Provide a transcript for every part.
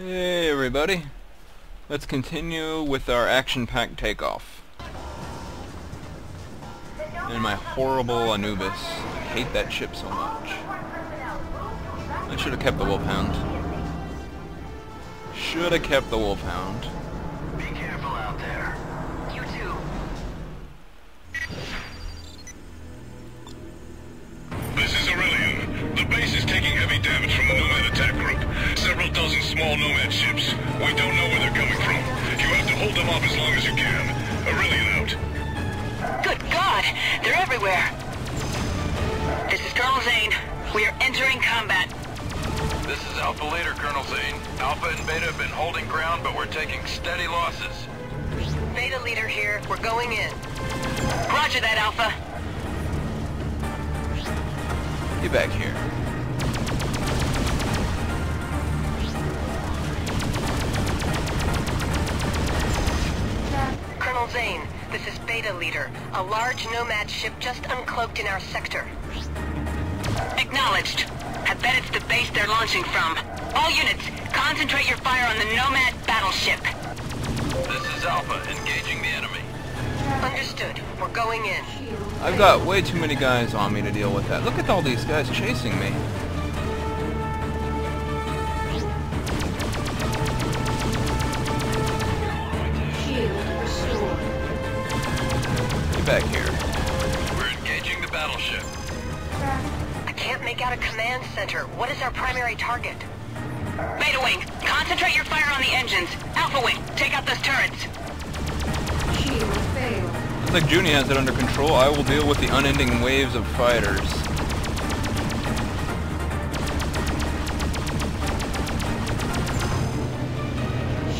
Hey everybody. Let's continue with our action-packed takeoff. And my horrible Anubis. I hate that ship so much. I should have kept the Wolfhound. Should have kept the Wolfhound. Small Nomad ships. We don't know where they're coming from. You have to hold them off as long as you can. Orillion out. Good God! They're everywhere! This is Colonel Zane. We are entering combat. This is Alpha Leader, Colonel Zane. Alpha and Beta have been holding ground, but we're taking steady losses. Beta leader here. We're going in. Roger that, Alpha. Get back here. Zane, this is Beta leader. A large Nomad ship just uncloaked in our sector. Acknowledged. I bet it's the base they're launching from. All units, concentrate your fire on the Nomad battleship. This is Alpha, engaging the enemy. Understood. We're going in. I've got way too many guys on me to deal with that. Look at all these guys chasing me. Center. What is our primary target? Beta Wing, concentrate your fire on the engines. Alpha Wing, take out those turrets. Shield failed. Looks like Juni has it under control. I will deal with the unending waves of fighters.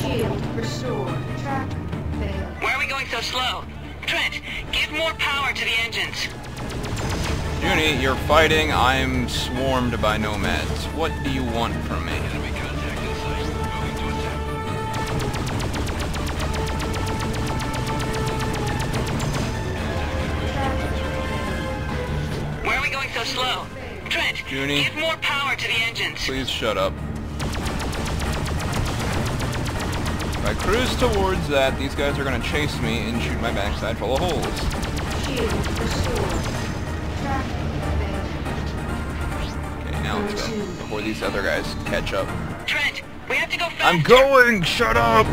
Shield restored. Track failed. Why are we going so slow? Trent, give more power to the engines. Juni, you're fighting. I'm swarmed by nomads. What do you want from me? Enemy contact in sight. Moving to attack. Why are we going so slow? Trent, Juni. give more power to the engines. Please shut up. If I cruise towards that, these guys are gonna chase me and shoot my backside full of holes. Now let's go. Before these other guys catch up. Trent, we have to go faster. I'm going! Shut up!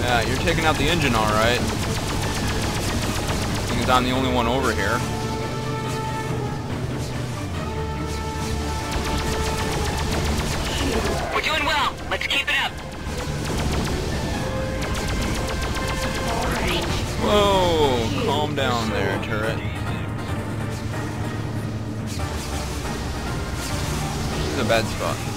Yeah, you're taking out the engine alright. Because I'm the only one over here. We're doing well. Let's keep it Whoa! Calm down there, turret. This is a bad spot.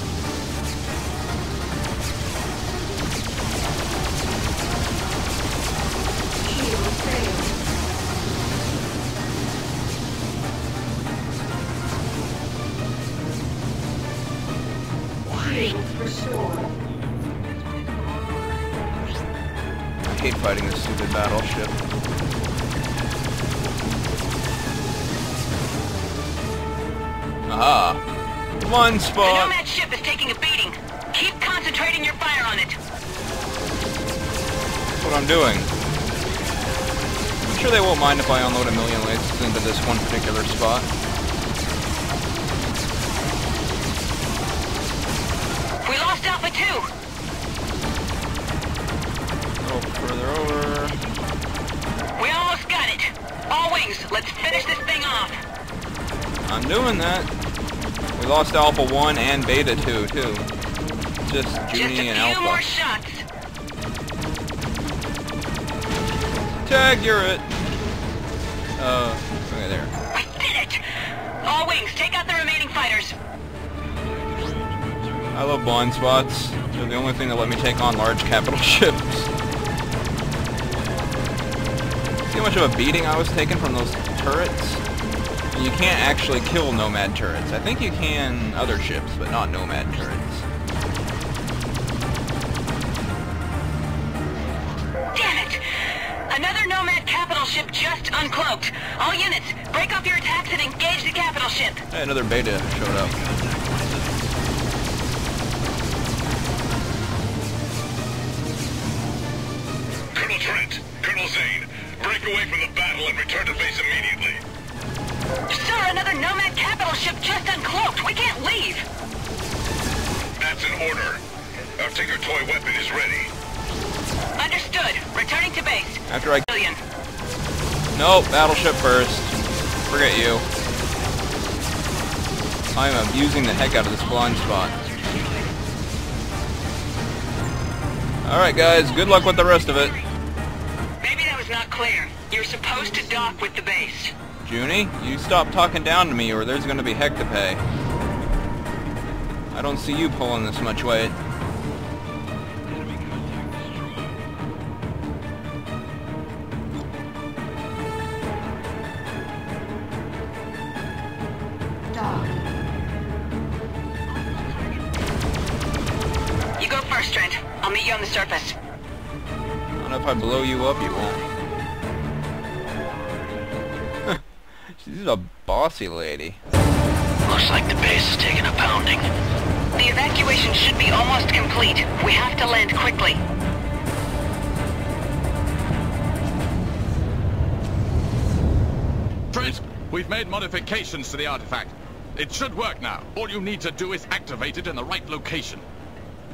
Fighting this stupid battleship. Aha! One spot. The! Nomad ship is taking a beating. Keep concentrating your fire on it. That's what I'm doing. I'm sure they won't mind if I unload a million lasers into this one particular spot. We lost Alpha 2. Over. We almost got it. All wings, let's finish this thing off. I'm doing that. We lost Alpha 1 and Beta 2, too. Just Just Juni a and few more shots. Tag, you're it! Uh, okay, there. We did it. All wings, take out the remaining fighters. I love blind spots. They're the only thing that let me take on large capital ships. Much of a beating I was taking from those turrets? And you can't actually kill Nomad turrets. I think you can other ships, but not Nomad turrets. Damn it! Another Nomad capital ship just uncloaked. All units, break off your attacks and engage the capital ship. Hey, another beta showed up. That's an order. Our Tinker toy weapon is ready. Understood. Returning to base. After I... Billion. Nope, battleship first. Forget you. I am abusing the heck out of this blind spot. Alright guys, good luck with the rest of it. Maybe that was not clear. You're supposed to dock with the base. Juni, you stop talking down to me or there's gonna be heck to pay. I don't see you pulling this much weight. You go first, Trent. I'll meet you on the surface. I don't know if I blow you up, you won't. She's a bossy lady. Looks like the base is taking a pounding. The evacuation should be almost complete. We have to land quickly. Trent, we've made modifications to the artifact. It should work now. All you need to do is activate it in the right location.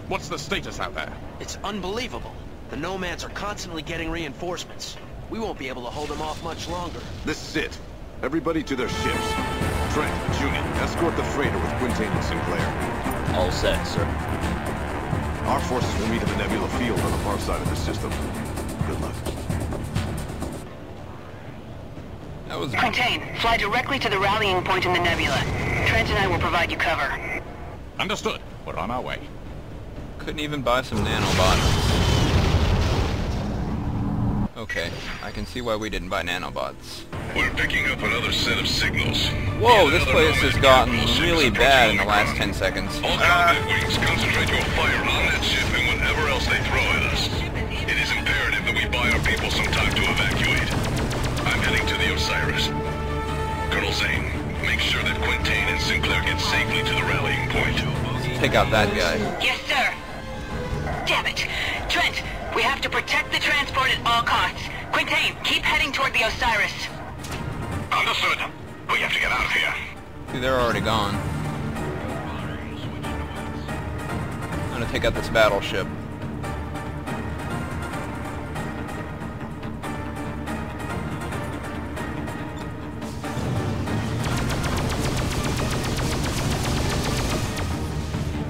What's the status out there? It's unbelievable. The Nomads are constantly getting reinforcements. We won't be able to hold them off much longer. This is it. Everybody to their ships. Trent, Juni, escort the freighter with Quintain and Sinclair. All set, sir. Our forces will meet in the Nebula field on the far side of the system. Good luck. That was... Contain. Fly directly to the rallying point in the nebula. Trent and I will provide you cover. Understood. We're on our way. Couldn't even buy some nanobots. Okay, I can see why we didn't buy nanobots. We're picking up another set of signals. Whoa, Yet this place has gotten capital ship is really bad in the the last 10 seconds. All combat uh. wings, concentrate your fire on that ship and whatever else they throw at us. It is imperative that we buy our people some time to evacuate. I'm heading to the Osiris. Colonel Zane, make sure that Quintain and Sinclair get safely to the rallying point. Take out that guy. Yes, sir. Damn it. Trent, we have to protect the transport at all costs. Quintain, keep heading toward the Osiris. Understood. We have to get out of here. See, they're already gone. I'm gonna take out this battleship.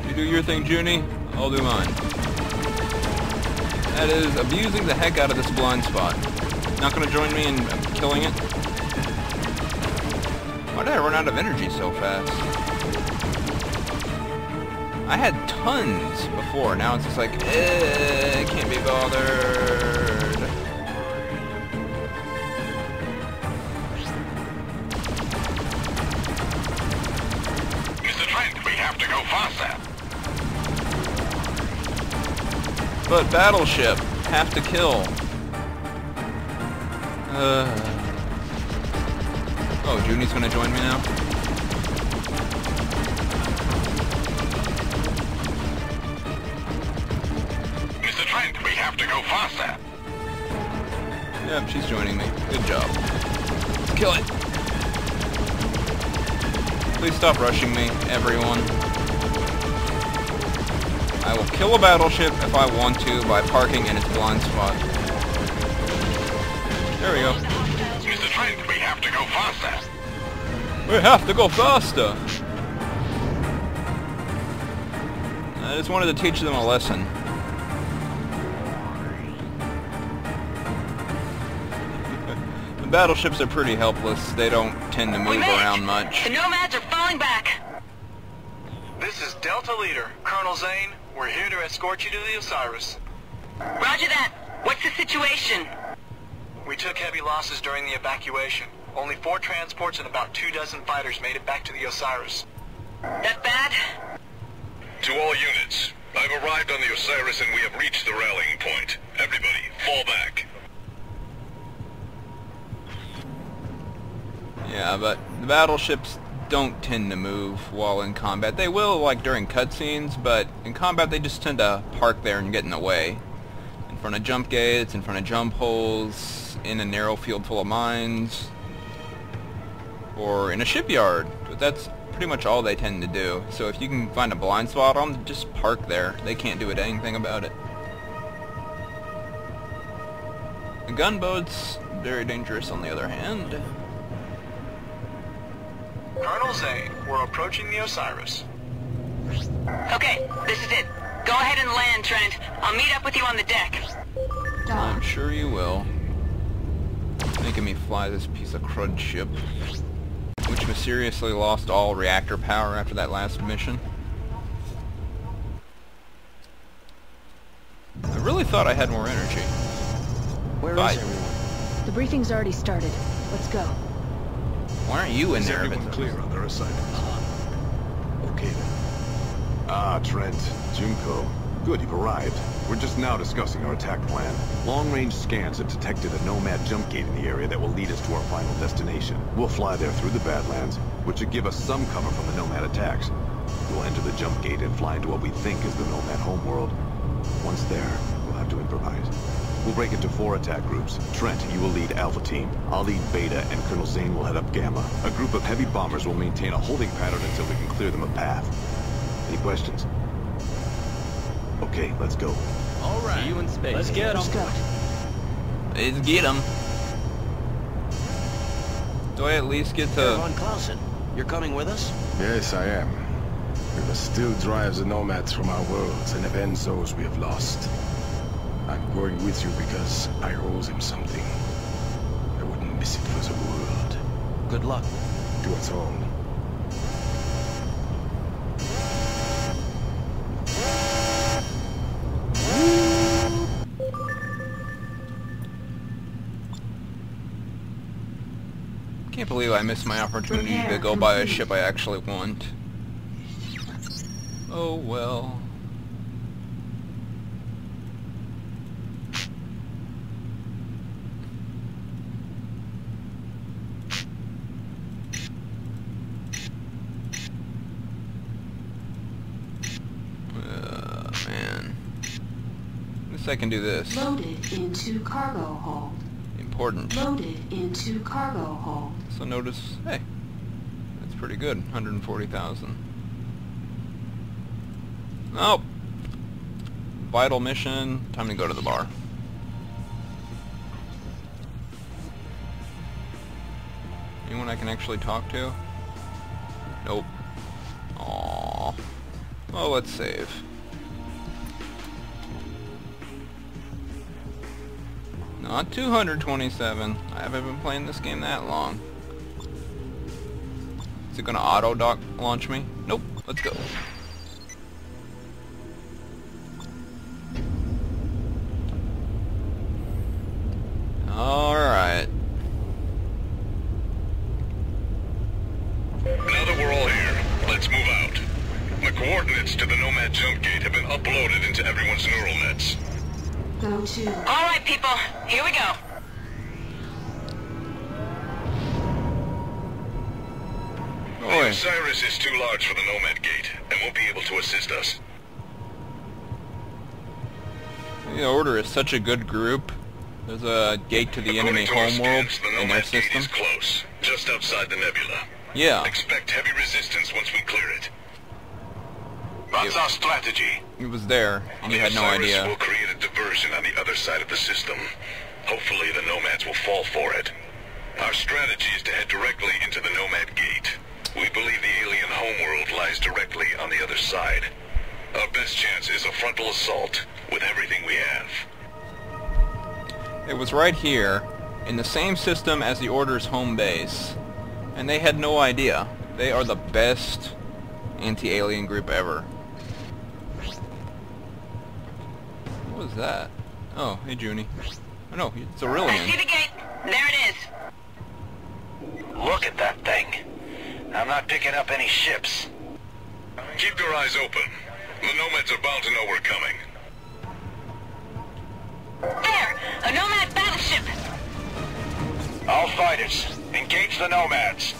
You do your thing, Juni. I'll do mine. That is abusing the heck out of this blind spot. Not gonna join me in killing it? Why did I run out of energy so fast? I had tons before, now it's just like, eh, can't be bothered. Mr. Trent, we have to go faster. But battleship, have to kill. Uh. Oh, Juni's gonna join me now? Mr. Trent, we have to go faster. Yep, she's joining me. Good job. Kill it. Please stop rushing me, everyone. I will kill a battleship if I want to by parking in its blind spot. There we go. Mr. Trent, we have to go faster. We have to go faster. I just wanted to teach them a lesson. the battleships are pretty helpless. They don't tend to move around much. The Nomads are falling back. This is Delta Leader, Colonel Zane. We're here to escort you to the Osiris. Roger that. What's the situation? We took heavy losses during the evacuation. Only four transports and about two dozen fighters made it back to the Osiris. That bad? To all units, I've arrived on the Osiris and we have reached the rallying point. Everybody, fall back. Yeah, but the battleships don't tend to move while in combat. They will, like, during cutscenes, but in combat they just tend to park there and get in the way. In front of jump gates, in front of jump holes, in a narrow field full of mines, or in a shipyard. But that's pretty much all they tend to do. So if you can find a blind spot on them, just park there. They can't do it anything about it. The gunboats, very dangerous on the other hand. Colonel Zane, we're approaching the Osiris. Okay, this is it. Go ahead and land, Trent. I'll meet up with you on the deck. I'm sure you will. Making me fly this piece of crud ship. Which mysteriously lost all reactor power after that last mission. I really thought I had more energy. Where is Bye. everyone? The briefing's already started. Let's go. Why aren't you in Is there? if everyone it's- clear on their assignments? Okay then. Ah, Trent, Junko. Good, you've arrived. We're just now discussing our attack plan. Long-range scans have detected a Nomad jump gate in the area that will lead us to our final destination. We'll fly there through the Badlands, which should give us some cover from the Nomad attacks. We'll enter the jump gate and fly into what we think is the Nomad homeworld. Once there, we'll have to improvise. We'll break into four attack groups. Trent, you will lead Alpha Team. I'll lead Beta, and Colonel Zane will head up Gamma. A group of heavy bombers will maintain a holding pattern until we can clear them a path. Any questions? Okay, let's go. All right. See you in space. Let's get Let's go. Let's get him. Do I at least get to... Von Clausen, you're coming with us? Yes, I am. We must still drive the nomads from our worlds and avenge those we have lost. I'm going with you because I owe them something. I wouldn't miss it for the world. Good luck. To us all. Can't believe I missed my opportunity to go buy a ship I actually want. Oh well. Uh, man. At I can do this. Loaded into cargo hold. Important. Loaded into cargo hold. So notice, hey, that's pretty good, 140,000. Nope. Vital mission, time to go to the bar. Anyone I can actually talk to? Nope. Aww. Well, let's save. Uh, Not 227. I haven't been playing this game that long. Is it gonna auto dock launch me? Nope. Let's go. Such a good group. There's a gate to the enemy According our homeworld in their gate system. is close, just outside the nebula. Yeah. Expect heavy resistance once we clear it. That's our strategy. It was there, and you had no idea. will create a diversion on the other side of the system. Hopefully the Nomads will fall for it. Our strategy is to head directly into the Nomad gate. We believe the alien homeworld lies directly on the other side. Our best chance is a frontal assault with everything we have. It was right here, in the same system as the Order's home base. And they had no idea. They are the best anti-alien group ever. What was that? Oh, hey Juni. Oh no, it's a real man. I see the gate. There it is. Look at that thing. I'm not picking up any ships. Keep your eyes open. The Nomads are bound to know we're coming. There! A Nomad battleship! All fighters, engage. Engage the nomads.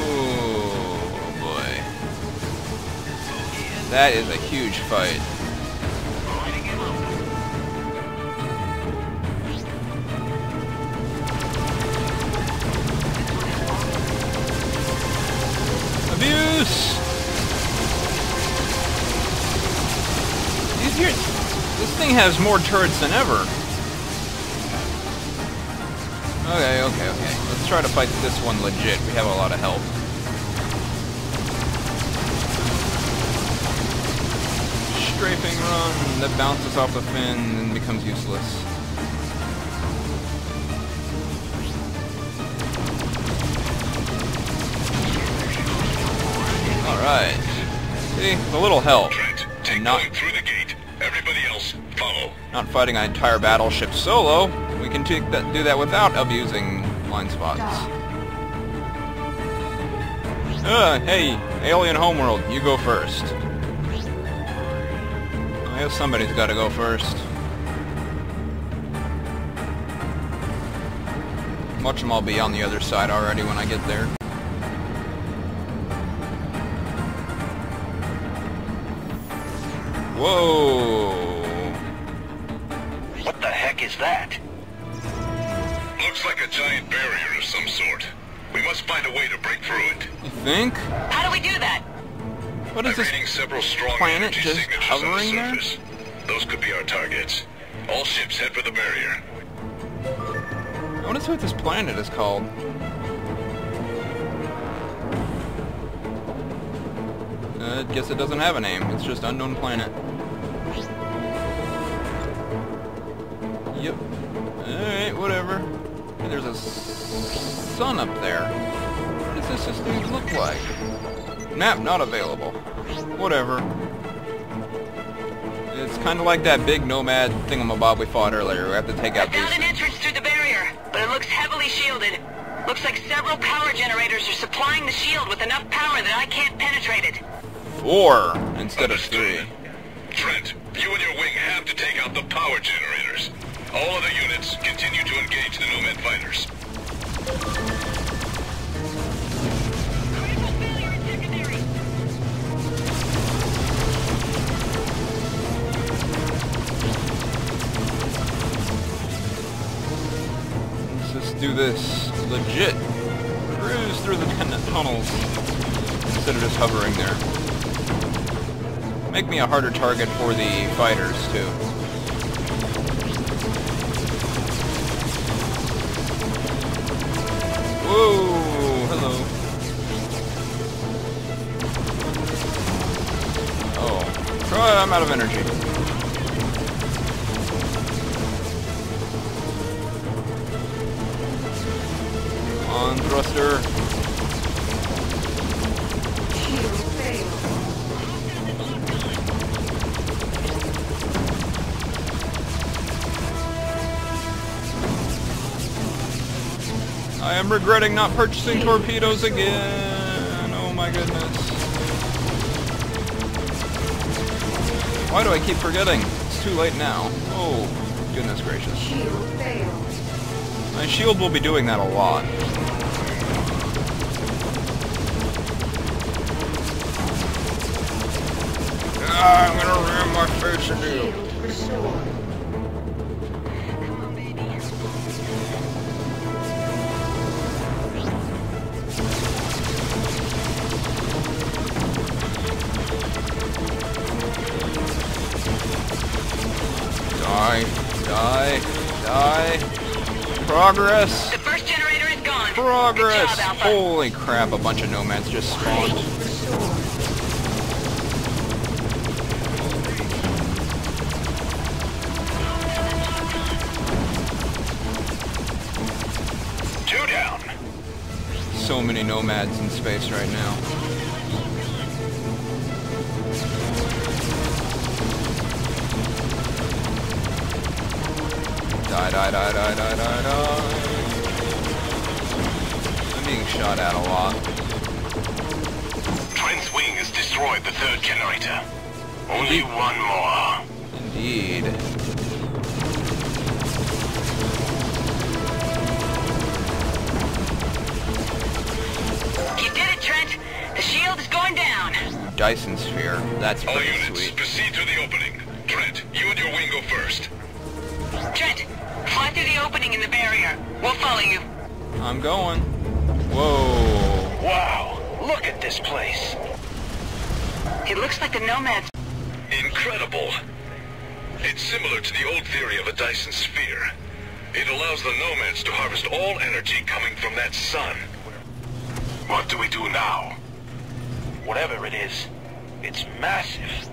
Oh boy. That is a huge fight. Thing has more turrets than ever. Okay, okay, okay. Let's try to fight this one legit. We have a lot of help. Strafing run that bounces off the fin and becomes useless. Alright. See? A little help. And not, not fighting an entire battleship solo. We can that, do that without abusing blind spots. Uh, hey, alien homeworld, you go first. I guess somebody's gotta go first. Watch them all be on the other side already when I get there. Whoa! What the heck is that? Looks like a giant barrier of some sort. We must find a way to break through it. You think? How do we do that? What is I'm this? reading several strong planet just signatures on the hovering there? Those could be our targets. All ships head for the barrier. I want to see what this planet is called. Uh, guess it doesn't have a name. It's just unknown planet. Hey, there's a sun up there. What does this system look like? Map not available. Whatever. It's kind of like that big nomad thingamabob we fought earlier. We have to take I out these found an entrance through the barrier, but it looks heavily shielded. Looks like several power generators are supplying the shield with enough power that I can't penetrate it. four instead of three. Trent, you and your wing have to take out the power generators. All other units continue to engage the Nomad fighters. Let's just do this legit. Cruise through the ten- tunnels instead of just hovering there. Make me a harder target for the fighters too. I'm out of energy. On thruster. I am regretting not purchasing torpedoes again. Why do I keep forgetting? It's too late now. Oh, goodness gracious. My shield will be doing that a lot. Ah, I'm gonna ram my face into you. Die, die, die. Progress. The first generator is gone. Progress! Good job, Alpha. Holy crap, a bunch of nomads just spawned. Two down. So many nomads in space right now. Die, die, die, die, die, die, die. I'm being shot at a lot. Trent's wing has destroyed the third generator. Only one more. Indeed. You did it, Trent. The shield is going down. Dyson sphere. That's pretty All units, sweet. proceed to the opening. Trent, you and your wing go first. Trent, through the opening in the barrier. We'll follow you. I'm going. Whoa. Wow, look at this place. It looks like the Nomads. Incredible. It's similar to the old theory of a Dyson sphere. It allows the nomads to harvest all energy coming from that sun. What do we do now? Whatever it is, it's massive.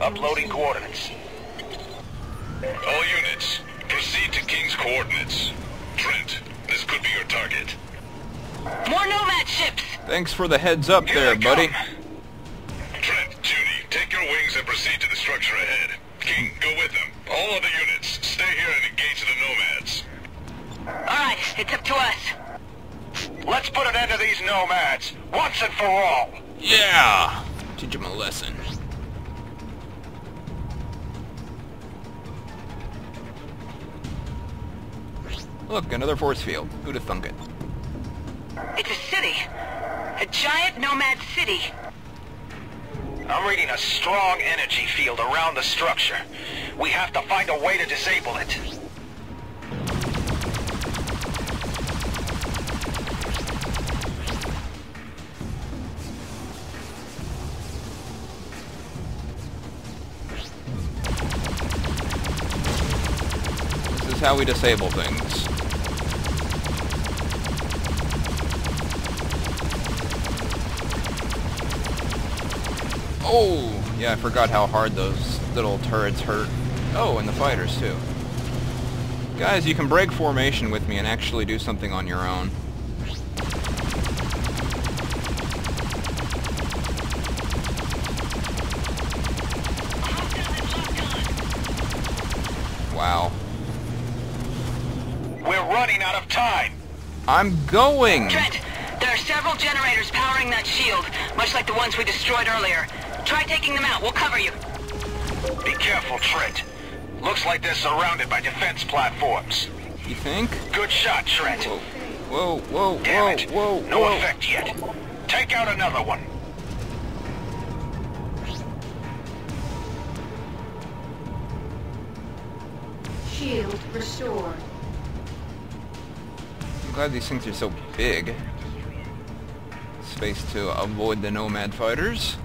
Uploading coordinates. All units, proceed to King's coordinates. Trent, this could be your target. More Nomad ships! Thanks for the heads up Here there, buddy. Trent, Judy, take your wings and proceed to the structure ahead. King, go with them. All other units, stay here and engage the nomads. Alright, it's up to us. Let's put an end to these nomads, once and for all. Yeah! Teach them a lesson. Look, another force field. Who'd have thunk it? It's a city. A giant Nomad city. I'm reading a strong energy field around the structure. We have to find a way to disable it. This is how we disable things. Oh! Yeah, I forgot how hard those little turrets hurt. Oh, and the fighters, too. Guys, you can break formation with me and actually do something on your own. Wow. We're running out of time. I'm going! Trent, there are several generators powering that shield, much like the ones we destroyed earlier. Try taking them out. We'll cover you. Be careful, Trent. Looks like they're surrounded by defense platforms. You think? Good shot, Trent. Whoa, whoa, whoa, Damn whoa, it. whoa, no whoa. effect yet. Take out another one. Shield restored. I'm glad these things are so big. Space to avoid the nomad fighters.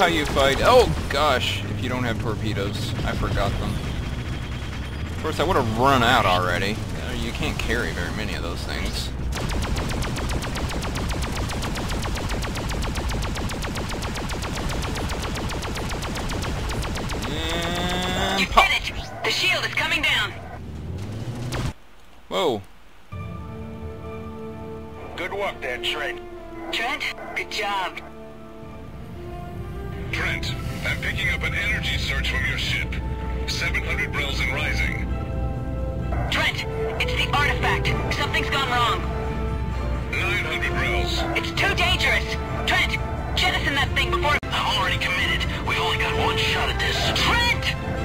How you fight. Oh gosh, if you don't have torpedoes, I forgot them. Of course, I would have run out already. You can't carry very many of those things. And You pop. did it! The shield is coming down! Whoa. Good work there, Trent. Trent, good job. Trent, I'm picking up an energy surge from your ship. 700 rels and rising. Trent, it's the artifact. Something's gone wrong. 900 rels. It's too dangerous. Trent, jettison that thing before... I'm already committed. We've only got one shot at this. Trent!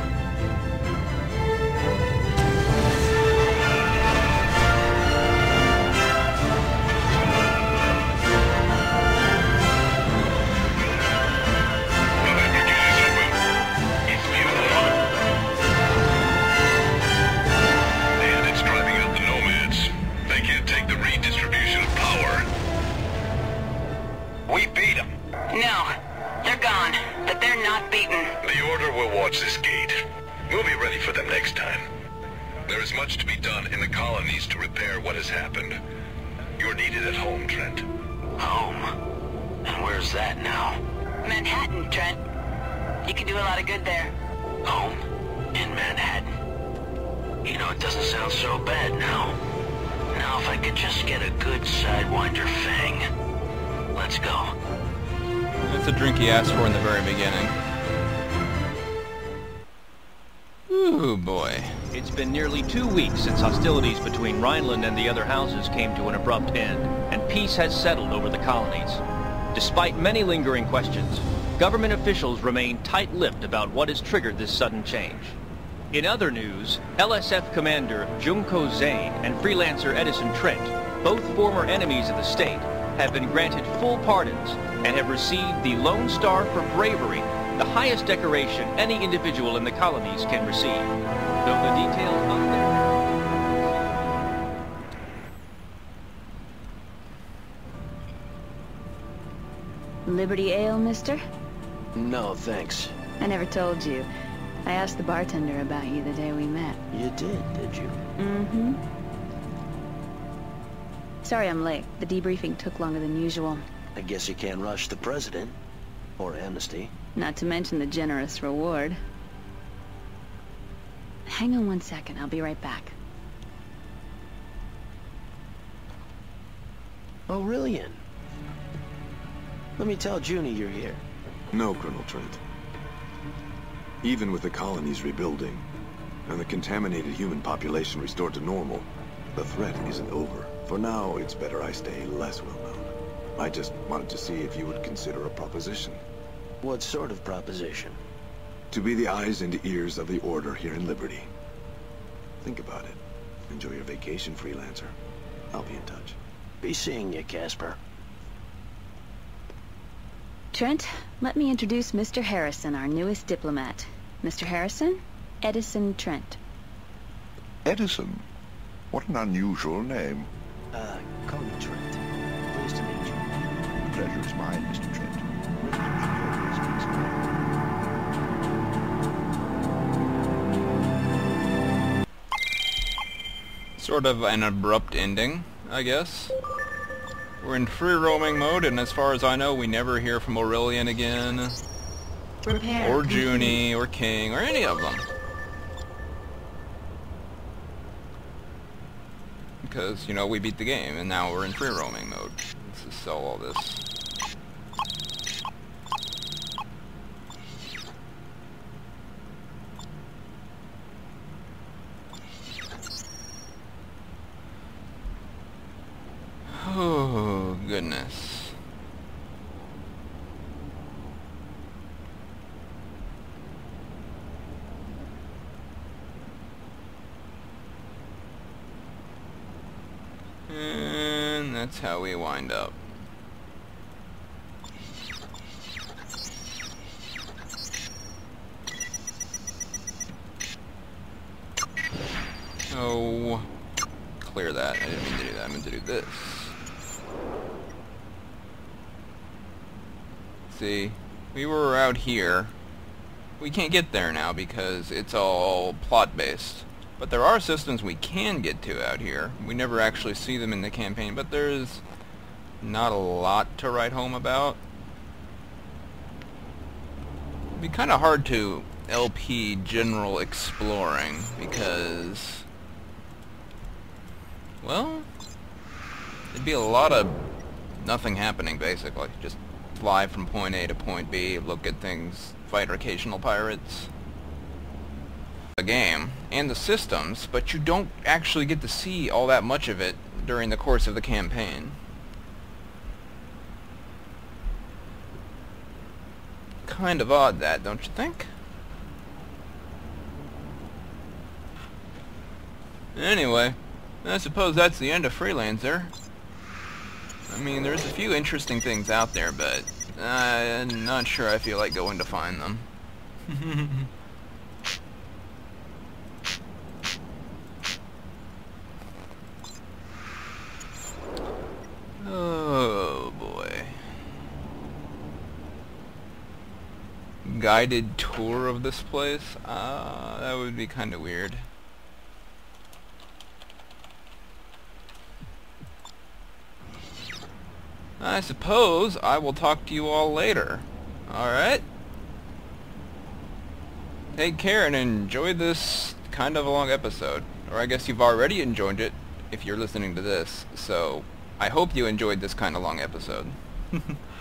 No, they're gone. But they're not beaten. The Order will watch this gate. We'll be ready for them next time. There is much to be done in the colonies to repair what has happened. You're needed at home, Trent. Home. And where's that now? Manhattan, Trent. You can do a lot of good there. Home? In Manhattan. You know, it doesn't sound so bad now. Now if I could just get a good Sidewinder fang. Let's go. It's a drink he asked for in the very beginning. Ooh, boy. It's been nearly two weeks since hostilities between Rheinland and the other houses came to an abrupt end, and peace has settled over the colonies. Despite many lingering questions, government officials remain tight-lipped about what has triggered this sudden change. In other news, LSF commander Junko Zane and freelancer Edison Trent, both former enemies of the state, have been granted full pardons and have received the Lone Star for bravery the highest decoration any individual in the colonies can receive. Though the details of the... Liberty Ale, mister? No, thanks. I never told you. I asked the bartender about you the day we met. You did, did you? Mm-hmm. Sorry I'm late. The debriefing took longer than usual. I guess you can't rush the president. Or amnesty. Not to mention the generous reward. Hang on one second, I'll be right back. Oh, Orillion. Let me tell Juni you're here. No, Colonel Trent. Even with the colonies rebuilding, and the contaminated human population restored to normal, the threat isn't over. For now, it's better I stay less well known. I just wanted to see if you would consider a proposition. What sort of proposition? To be the eyes and ears of the Order here in Liberty. Think about it. Enjoy your vacation, freelancer. I'll be in touch. Be seeing you, Casper. Trent, let me introduce Mr. Harrison, our newest diplomat. Mr. Harrison, Edison Trent. Edison? What an unusual name. Uh, call me Trent. Pleased to meet you. The pleasure is mine, Mr. Trent. Sort of an abrupt ending, I guess. We're in free roaming mode, and as far as I know, we never hear from Orillion again. Repair or Juni, or King, or any of them. Because, you know, we beat the game, and now we're in free roaming mode. Let's just sell all this. Oh, goodness. And that's how we wind up. Oh, clear that. I didn't mean to do that. I meant to do this. See, we were out here. We can't get there now because it's all plot-based. But there are systems we can get to out here. We never actually see them in the campaign, but there's not a lot to write home about. It'd be kind of hard to LP general exploring because, well, it'd be a lot of nothing happening basically. Just fly from point A to point B, look at things, fight occasional pirates. The game and the systems, but you don't actually get to see all that much of it during the course of the campaign. Kind of odd that, don't you think? Anyway, I suppose that's the end of Freelancer. I mean, there's a few interesting things out there, but I'm not sure I feel like going to find them. oh boy. Guided tour of this place? Uh, that would be kind of weird. I suppose I will talk to you all later. Alright? Take care and enjoy this kind of a long episode. Or I guess you've already enjoyed it if you're listening to this. So I hope you enjoyed this kind of long episode.